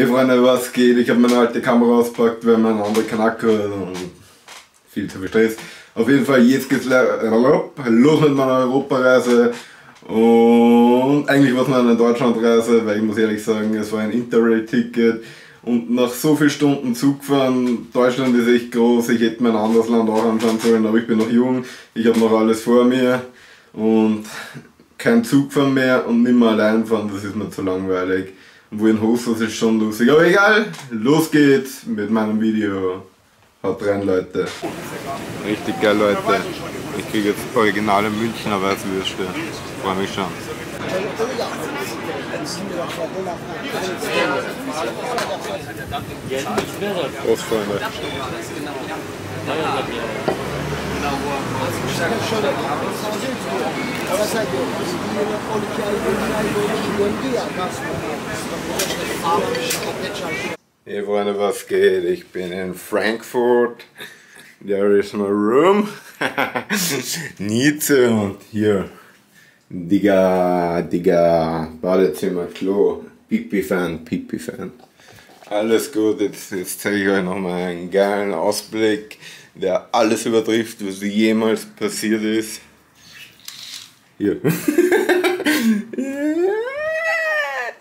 Hey Freunde, was geht? Ich habe meine alte Kamera ausgepackt, weil mein anderer Kanack hat und viel zu viel Stress. Auf jeden Fall, jetzt geht's los mit meiner Europareise und eigentlich war es nur eine Deutschlandreise, weil ich muss ehrlich sagen, es war ein Interrail-Ticket und nach so vielen Stunden Zugfahren, Deutschland ist echt groß, ich hätte mein anderes Land auch anschauen sollen, aber ich bin noch jung, ich habe noch alles vor mir und kein Zugfahren mehr und nicht mehr allein fahren, das ist mir zu langweilig. Wo in Hostels ist schon lustig. Aber egal, los geht's mit meinem Video. Haut rein, Leute. Richtig geil, Leute. Ich kriege jetzt originale Münchner Weißwürste. Freue mich schon. Prost, Freunde. Hey Freunde, was geht? Ich bin in Frankfurt. There is my room. Nietzsche und hier. Digga, Digga, Badezimmer, Klo. Pipi-Fan, Pipi-Fan. Alles gut, jetzt, jetzt zeige ich euch nochmal einen geilen Ausblick der alles übertrifft, was jemals passiert ist. Hier.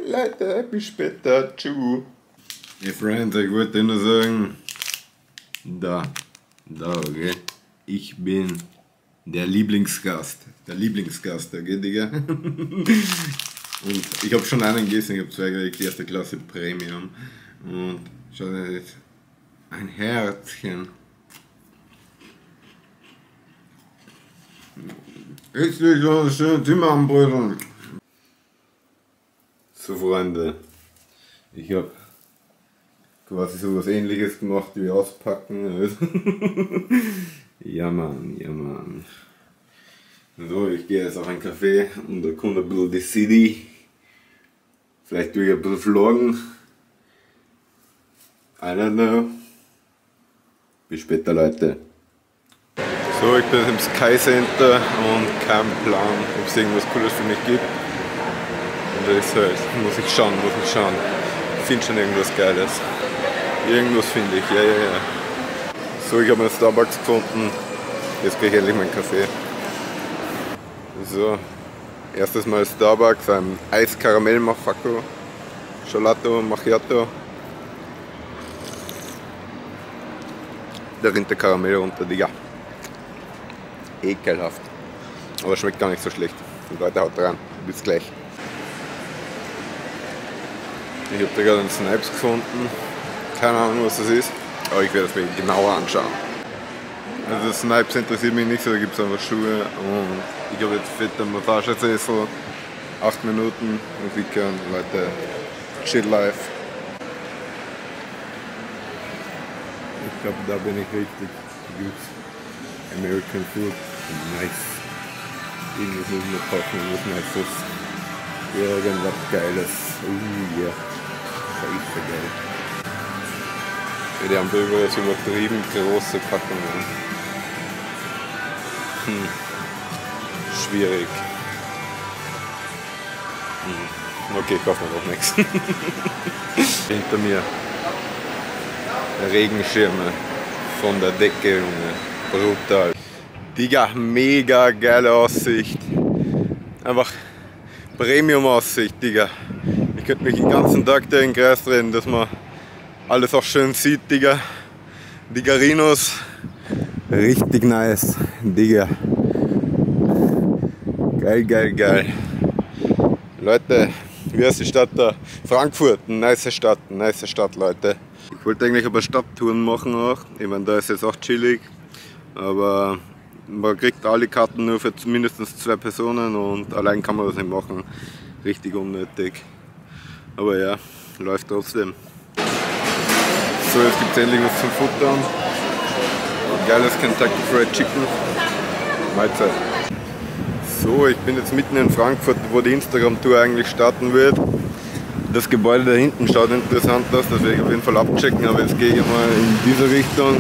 Leute, bis später. Tschüss. Hey Friends, ich wollte nur sagen, da, da, okay. Ich bin der Lieblingsgast. Der Lieblingsgast, okay, Digga? Und ich habe schon einen gegessen, ich habe zwei gekriegt, erste Klasse Premium. Und schau dir jetzt, ein Herzchen. Jetzt will ich noch ein schönes Zimmer anbrüten. So Freunde, ich habe quasi so was ähnliches gemacht wie auspacken. ja Mann, ja Mann. So, ich gehe jetzt auf einen Café und erkunde ein bisschen die City. Vielleicht tue ich ein bisschen vloggen. I don't know. Bis später Leute. So, ich bin im Sky Center und kein Plan, ob es irgendwas Cooles für mich gibt. Und das halt, muss ich schauen, muss ich schauen. Ich finde schon irgendwas Geiles. Irgendwas finde ich, ja, ja, ja. So, ich habe einen Starbucks gefunden. Jetzt kriege ich endlich meinen Kaffee. So, erstes Mal Starbucks, ein Eiskaramell Mafaco, Gelato Macchiato. Da rinnt der Karamell runter, Digga ekelhaft. Aber schmeckt gar nicht so schlecht. Und Leute, haut dran. Bis gleich. Ich habe da gerade einen Snipes gefunden. Keine Ahnung, was das ist. Aber ich werde es mir genauer anschauen. Also Snipes interessiert mich nicht so, da gibt es einfach Schuhe und ich habe jetzt fette Massagesessel, 8 Minuten hören, Leute, chill life. Ich glaube, da bin ich richtig gut. American food, nice. Irgendwas müssen wir kochen, was Nices. Irgendwas Geiles. Oh yeah. Scheiße geil. Die haben da überall so übertrieben große Packungen. Hm. Schwierig. Hm. Okay, ich kaufe mir doch nichts. Hinter mir Regenschirme von der Decke, Junge. Brutal. Digga, mega geile Aussicht. Einfach Premium-Aussicht, Digga. Ich könnte mich den ganzen Tag da in den Kreis drehen, dass man alles auch schön sieht, Digga. Die Garinos, richtig nice, Digga. Geil, geil, geil. Leute, wie heißt die Stadt da? Frankfurt, nice Stadt, nice Stadt, Leute. Ich wollte eigentlich paar Stadttouren machen auch. Ich meine, da ist jetzt auch chillig. Aber man kriegt alle Karten nur für mindestens zwei Personen und allein kann man das nicht machen. Richtig unnötig. Aber ja, läuft trotzdem. So, jetzt gibt es endlich was zum Futtern. Geiles Kentucky Fried Chicken. Mahlzeit. So, ich bin jetzt mitten in Frankfurt, wo die Instagram-Tour eigentlich starten wird. Das Gebäude da hinten schaut interessant aus, das werde ich auf jeden Fall abchecken, aber jetzt gehe ich mal in diese Richtung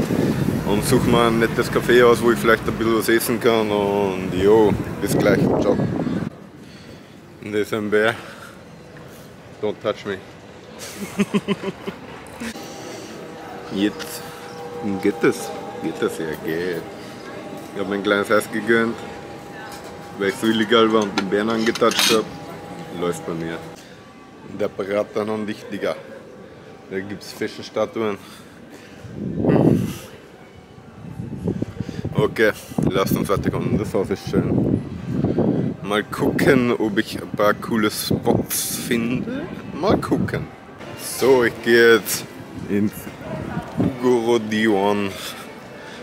und suche mir ein nettes Café aus, wo ich vielleicht ein bisschen was essen kann und jo, bis gleich, ciao. Und das ist ein Bär, don't touch me. Jetzt geht es. Geht das ja, geht. Ich habe mir ein kleines Eis gegönnt, weil ich so illegal war und den Bären angetatscht habe. Läuft bei mir. Der dann noch nicht, Digga. Da gibt es Fashion-Statuen. Okay, lasst uns weiterkommen. Das Haus ist schön. Mal gucken, ob ich ein paar coole Spots finde. Mal gucken. So, ich gehe jetzt ins Ugoro Dion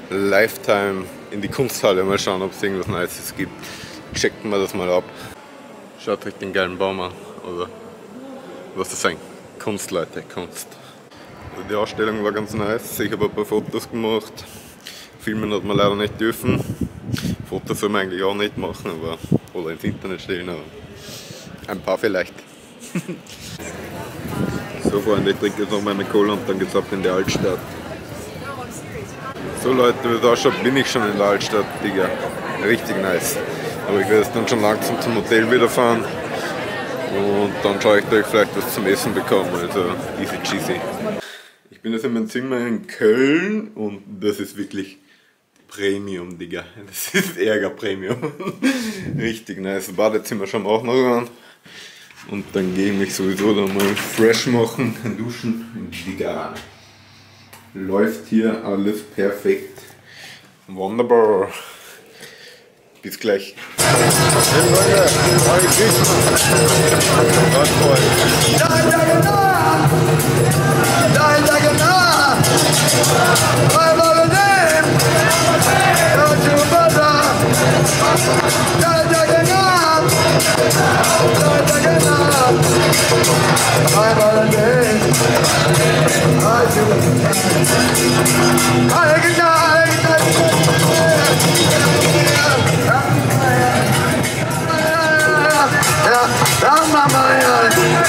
Lifetime in die Kunsthalle. Mal schauen, ob es irgendwas Nices gibt. Checken wir das mal ab. Schaut euch den geilen Baum an. Oder was das sein? Kunst, Leute, Kunst. Die Ausstellung war ganz nice. Ich habe ein paar Fotos gemacht. Filmen hat man leider nicht dürfen. Fotos soll man eigentlich auch nicht machen, aber oder ins Internet stellen, aber ein paar vielleicht. so Freunde, ich trinke jetzt noch meine Cola und dann geht's ab in die Altstadt. So Leute, wie es ausschaut, bin ich schon in der Altstadt, Digga. Richtig nice. Aber ich werde jetzt dann schon langsam zum Hotel wieder fahren. Und dann schaue ich, dass ich vielleicht was zum Essen bekomme. Also easy cheesy. Ich bin jetzt in meinem Zimmer in Köln und das ist wirklich Premium, Digga. Das ist Ärger Premium. Richtig nice. Badezimmer schauen wir auch noch an. Und dann gehe ich mich sowieso dann mal fresh machen, duschen. Digga. Läuft hier alles perfekt. Wunderbar. Bis gleich. Hey Leute,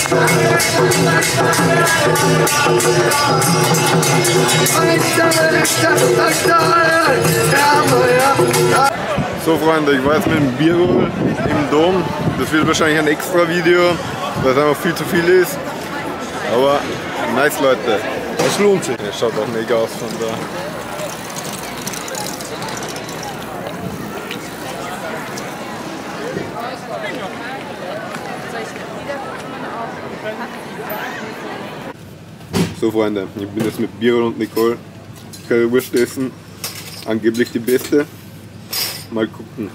So Freunde, ich war jetzt mit dem Biro im Dom. Das wird wahrscheinlich ein extra Video, weil es einfach viel zu viel ist. Aber nice Leute. Es lohnt sich. Es schaut auch mega aus von da. So Freunde, ich bin jetzt mit Biro und Nicole Currywurst essen. Angeblich die beste. Mal gucken.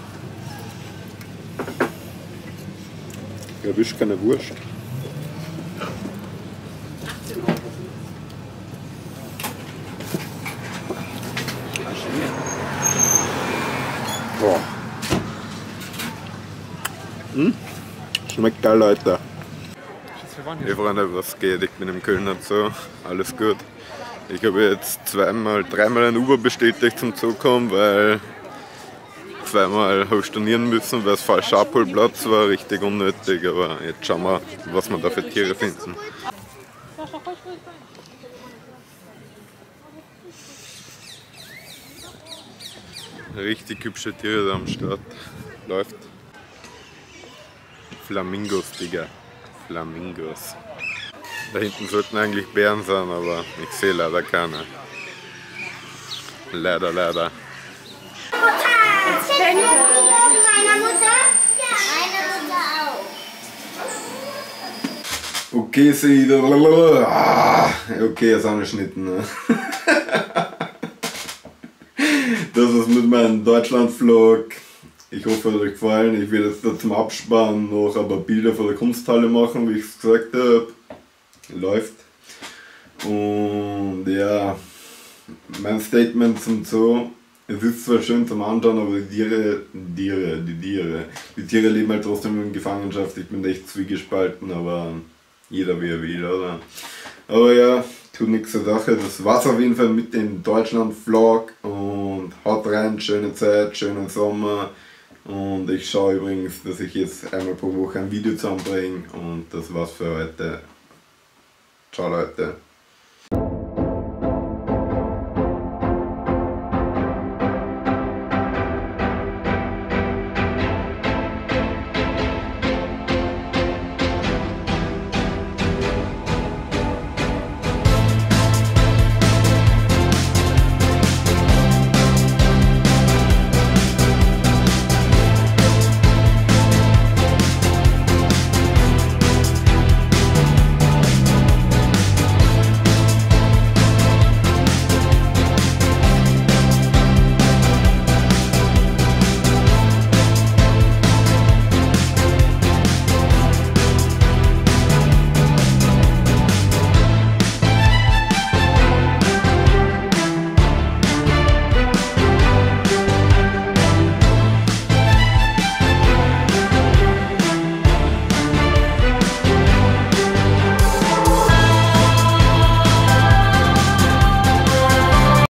Erwischt keine Wurst. Boah. Hm? Schmeckt geil, Leute. Hey Freunde, was geht? Ich bin im Kölner Zoo, alles gut. Ich habe jetzt zweimal, dreimal ein Uber bestätigt zum Zoo kommen, weil zweimal habe ich stornieren müssen, weil es falscher Abholplatz war, richtig unnötig, aber jetzt schauen wir, was wir da für Tiere finden. Richtig hübsche Tiere da am Start. Läuft. Flamingos, Digga. Flamingos. Da hinten sollten eigentlich Bären sein, aber ich sehe leider keine. Leider, leider. Okay, sie. Okay, ist angeschnitten. Ne? Das ist mit meinem Deutschland-Vlog. Ich hoffe, es hat euch gefallen. Ich werde jetzt zum Abspann noch ein paar Bilder von der Kunsthalle machen, wie ich es gesagt habe. Läuft. Und ja, mein Statement zum Zoo. Es ist zwar schön zum Anschauen, aber die Tiere, die Tiere, die Tiere, die Tiere leben halt trotzdem in Gefangenschaft. Ich bin echt zwiegespalten, aber jeder wie er will, oder? Aber ja, tut nichts zur Sache. Das war's auf jeden Fall mit dem Deutschland-Vlog und haut rein, schöne Zeit, schönen Sommer. Und ich schaue übrigens, dass ich jetzt einmal pro Woche ein Video zusammenbringe und das war's für heute. Ciao Leute.